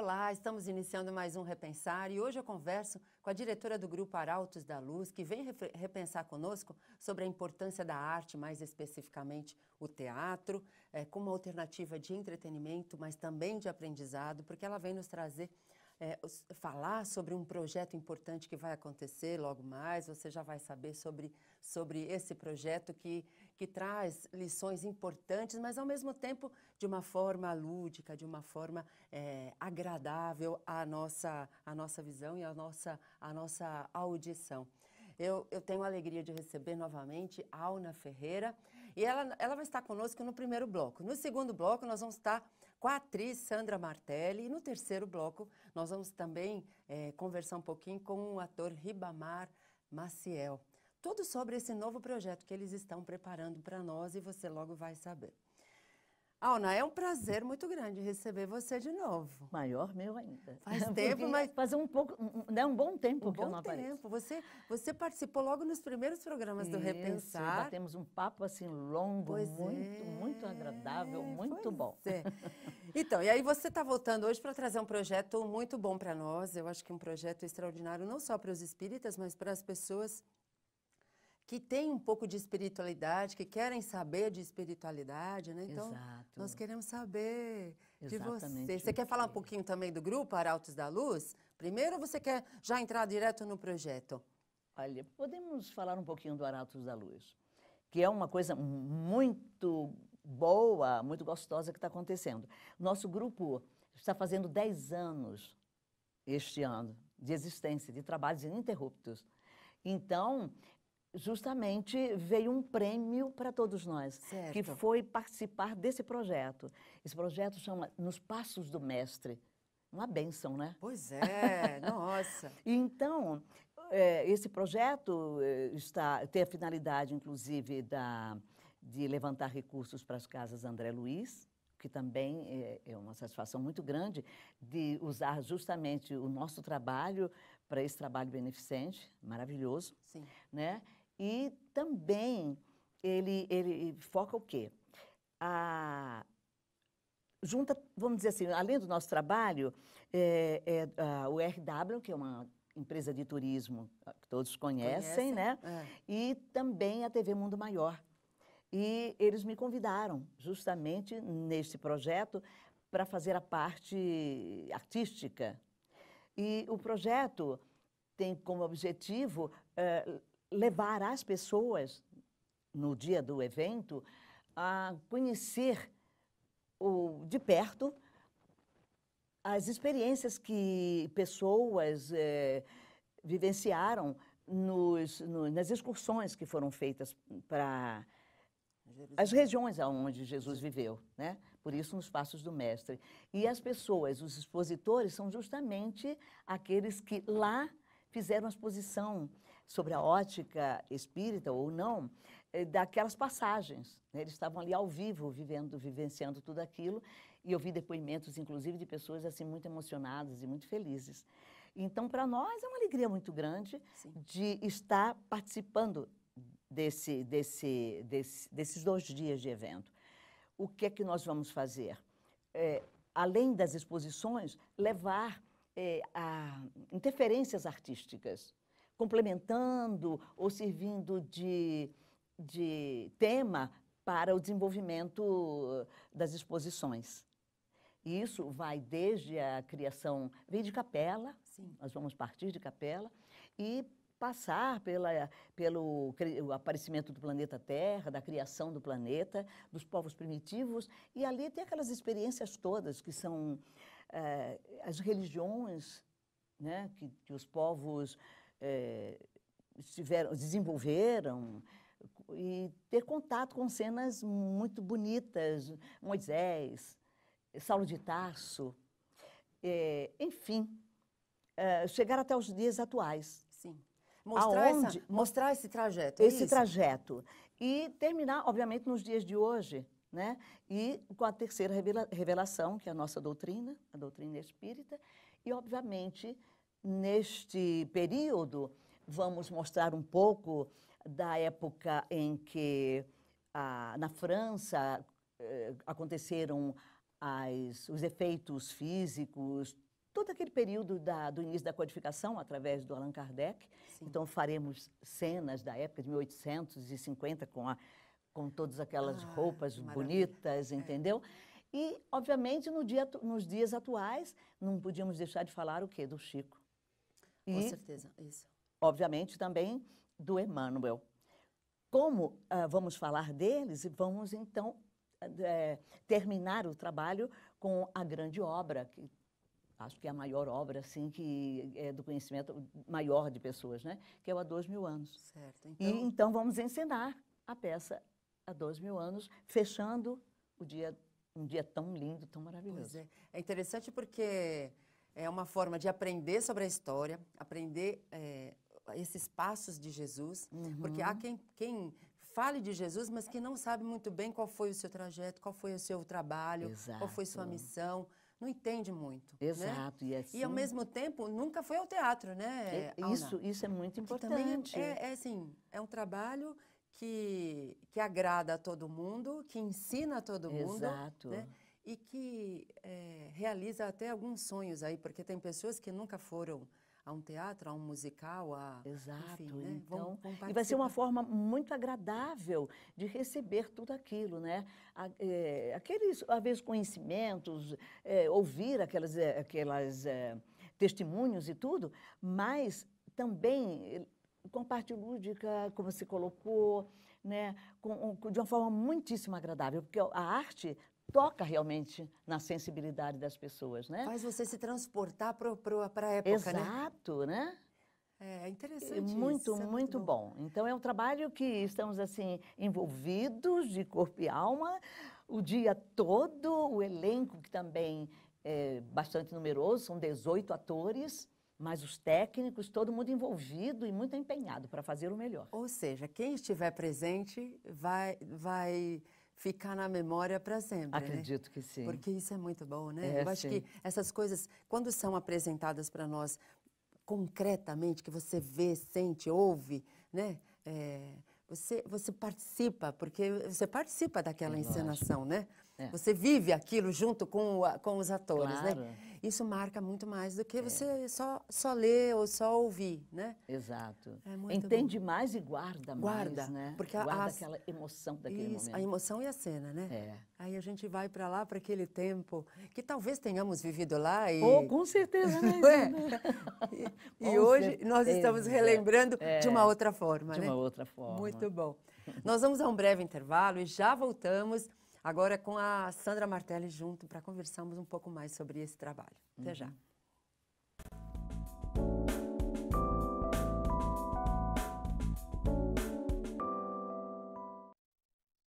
Olá, estamos iniciando mais um Repensar e hoje eu converso com a diretora do Grupo Arautos da Luz, que vem repensar conosco sobre a importância da arte, mais especificamente o teatro, é, como alternativa de entretenimento, mas também de aprendizado, porque ela vem nos trazer é, falar sobre um projeto importante que vai acontecer logo mais. Você já vai saber sobre, sobre esse projeto que, que traz lições importantes, mas ao mesmo tempo de uma forma lúdica, de uma forma é, agradável à nossa, à nossa visão e à nossa, à nossa audição. Eu, eu, tenho a alegria de receber novamente a Auna Ferreira e ela, ela vai estar conosco no primeiro bloco. No segundo bloco, nós vamos estar com a atriz Sandra Martelli. E no terceiro bloco, nós vamos também é, conversar um pouquinho com o ator Ribamar Maciel. Tudo sobre esse novo projeto que eles estão preparando para nós e você logo vai saber. Alna, é um prazer muito grande receber você de novo. Maior meu ainda. Faz tempo, mas... Faz um pouco, né, um bom tempo um que bom eu não tempo. apareço. Você, você participou logo nos primeiros programas Isso, do Repensar. Batemos um papo assim longo, Pois muito, é, muito agradável, muito pois bom. é. Então, e aí você está voltando hoje para trazer um projeto muito bom para nós. Eu acho que um projeto extraordinário não só para os espíritas, mas para as pessoas que têm um pouco de espiritualidade, que querem saber de espiritualidade, né? Então, Exato. nós queremos saber de você. Exatamente Você quer falar um isso. pouquinho também do grupo Arautos da Luz? Primeiro ou você quer já entrar direto no projeto? Olha, podemos falar um pouquinho do Arautos da Luz, que é uma coisa muito boa, muito gostosa que está acontecendo. Nosso grupo está fazendo 10 anos este ano de existência, de trabalhos ininterruptos. Então, justamente veio um prêmio para todos nós, que Certo. foi participar desse projeto. Esse projeto chama Nos Passos do Mestre. Uma benção, né? Pois é, nossa. Então, eh, esse projeto eh, está, tem a finalidade, inclusive, da, de levantar recursos para as casas André Luiz, que também é, é uma satisfação muito grande de usar justamente o nosso trabalho para esse trabalho beneficente, maravilhoso Sim. né? E também ele, ele foca o quê? A, junta, vamos dizer assim, além do nosso trabalho, é, é, a- o RW, que é uma empresa de turismo que todos conhecem, Conhecem? né? É. E também a TV Mundo Maior. E eles me convidaram justamente neste projeto para fazer a parte artística. E o projeto tem como objetivo eh, levar as pessoas, no dia do evento, a conhecer o, de perto as experiências que pessoas eh, vivenciaram nos, no- nas excursões que foram feitas para as regiões aonde Jesus viveu, né? Por isso nos passos do mestre. E as pessoas, os expositores são justamente aqueles que lá fizeram a exposição sobre a ótica espírita ou não eh, daquelas passagens. né? Eles estavam ali ao vivo, vivendo, vivenciando tudo aquilo. E eu vi depoimentos, inclusive, de pessoas assim muito emocionadas e muito felizes. Então, para nós é uma alegria muito grande Sim. de estar participando desse, desse, desse- desses dois dias de evento. O que é que nós vamos fazer? É, além das exposições, levar é, a interferências artísticas, complementando ou servindo de, de tema para o desenvolvimento das exposições. E Isso vai desde a criação, vem de capela, Sim. nós vamos partir de capela e passar pela, pelo o aparecimento do planeta Terra, da criação do planeta, dos povos primitivos, e ali tem aquelas experiências todas que são eh, as religiões né, que, que os povos eh, estiveram, desenvolveram, e ter contato com cenas muito bonitas, Moisés, Saulo de Tarso, eh, enfim, eh, chegar até os dias atuais Sim. Mostrar, essa- Aonde- mostrar esse trajeto. é esse trajeto. E terminar, obviamente, nos dias de hoje, né? E com a terceira revela- revelação, que é a nossa doutrina, a doutrina espírita. E, obviamente, neste período, vamos mostrar um pouco da época em que, ah, na França, eh, aconteceram as- os efeitos físicos todo aquele período da, do início da codificação, através do Allan Kardec. Sim. Então, faremos cenas da época de 1850 com, a, com todas aquelas ah, roupas bonitas, é. entendeu? É. E, obviamente, no dia, nos dias atuais, não podíamos deixar de falar o quê? Do Chico. E, com certeza, isso. Obviamente, também do Emmanuel. Como uh, vamos falar deles, vamos, então, uh, terminar o trabalho com a grande obra, que acho que é a maior obra, assim, que é do conhecimento maior de pessoas, né? Que é o Há Dois Mil Anos. Certo. Então... E então vamos encenar a peça Há Dois Mil Anos, fechando o dia, um dia tão lindo, tão maravilhoso. É. é. interessante porque é uma forma de aprender sobre a história, aprender é, esses passos de Jesus, uhum. porque há quem, quem fale de Jesus, mas que não sabe muito bem qual foi o seu trajeto, qual foi o seu trabalho, Exato. qual foi sua missão não entende muito. Né? Exato. Né? E, assim, e ao mesmo tempo nunca foi ao teatro, né? É, isso, isso é muito importante. também é, é, assim, é um trabalho que, que agrada a todo mundo, que ensina a todo mundo. Exato. Né? E que é, realiza até alguns sonhos aí, porque tem pessoas que nunca foram a um teatro, a um musical, a Exato. Enfim, né? Então, e vai ser uma forma muito agradável de receber tudo aquilo, né? É, aqueles, às vezes, conhecimentos, é, ouvir aquelas, aquelas é, testemunhos e tudo, mas também com parte lúdica, como você colocou, né? Com, de uma forma muitíssimo agradável, porque a arte toca realmente na sensibilidade das pessoas, né? Faz você se transportar para a época, Exato, né? Exato, né? É interessante muito, isso, é muito bom. bom. Então é um trabalho que estamos assim envolvidos de corpo e alma o dia todo, o elenco que também é bastante numeroso, são 18 atores, mas os técnicos, todo mundo envolvido e muito empenhado para fazer o melhor. Ou seja, quem estiver presente vai vai ficar na memória para sempre. Né? Acredito né? que sim. Porque isso é muito bom, né? É, Eu acho sim. que essas coisas, quando são apresentadas para nós concretamente, que você vê, sente, ouve, né? É, você, você participa, porque você participa daquela é, encenação, né? É. Você vive aquilo junto com, com os atores, né? claro. né? Isso marca muito mais do que é. você só, só ler ou só ouvir, né? Exato. É Entende bom. mais e guarda, guarda mais, né? Porque guarda as... aquela emoção daquele Isso, momento. A emoção e a cena, né? É. Aí a gente vai para lá, para aquele tempo, que talvez tenhamos vivido lá e... Oh, com certeza, né? e, e hoje certeza. nós estamos relembrando é. de uma outra forma, de né? De uma outra forma. Muito bom. nós vamos a um breve intervalo e já voltamos agora com a Sandra Martelli junto para conversarmos um pouco mais sobre esse trabalho. Até uhum. já.